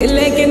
लेकिन